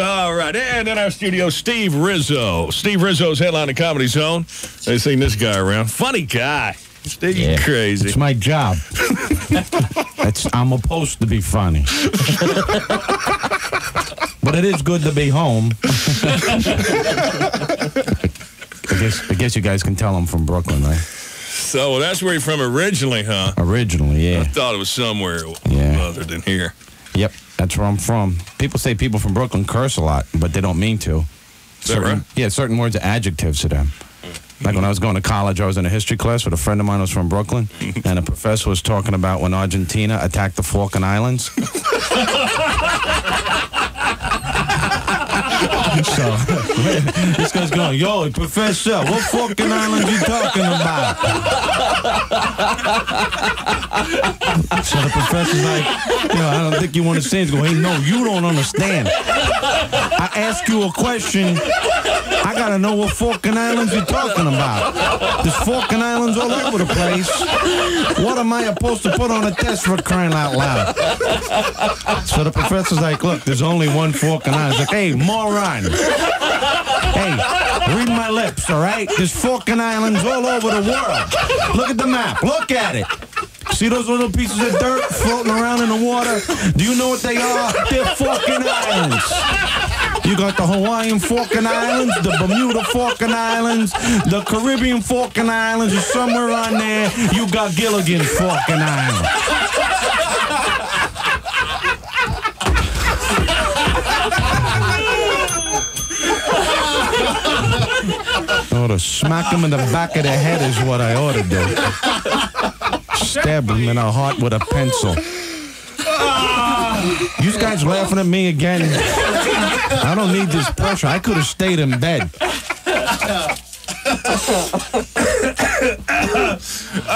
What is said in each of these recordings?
All right, and in our studio, Steve Rizzo. Steve Rizzo's headline the Comedy Zone. They've seen this guy around. Funny guy. Steve, you crazy. It's my job. I'm supposed to be funny. but it is good to be home. I guess I guess you guys can tell I'm from Brooklyn, right? So that's where you're from originally, huh? Originally, yeah. I thought it was somewhere Yeah. other than here. Yep, that's where I'm from. People say people from Brooklyn curse a lot, but they don't mean to. That right? Yeah, certain words are adjectives to them. Like when I was going to college, I was in a history class with a friend of mine who was from Brooklyn, and a professor was talking about when Argentina attacked the Falkland Islands. so this guy's going, yo, professor, what fucking island you talking about? so the professor's like, yo, I don't think you understand. He's going, hey, no, you don't understand. I ask you a question. I gotta know what Falkland Islands you're talking about. There's Falkland Islands all over the place. What am I supposed to put on a test for crying out loud? So the professor's like, look, there's only one Falkland Island. He's like, hey, moron. Hey, read my lips, all right? There's Falkland Islands all over the world. Look at the map. Look at it. See those little pieces of dirt floating around in the water? Do you know what they are? They're Falkland Islands. You got the Hawaiian Falkland Islands, the Bermuda Falkland Islands, the Caribbean Falkland Islands, and somewhere on there, you got Gilligan Falkland Island. I ought to smack him in the back of the head is what I ought to do. Stab him in the heart with a pencil. You guys laughing at me again? I don't need this pressure. I could have stayed in bed.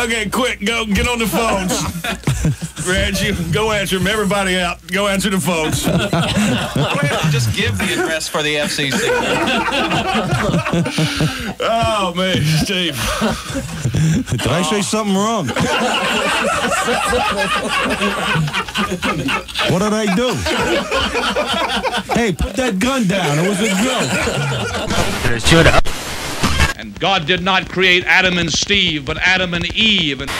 Okay, quick, go get on the phones. Reggie, go answer them. Everybody out. Go answer the phones. Just give the address for the FCC. Oh, man, Steve. Did I say something wrong? what did I do? Hey, put that gun down. It was a joke. Shoot And God did not create Adam and Steve, but Adam and Eve. And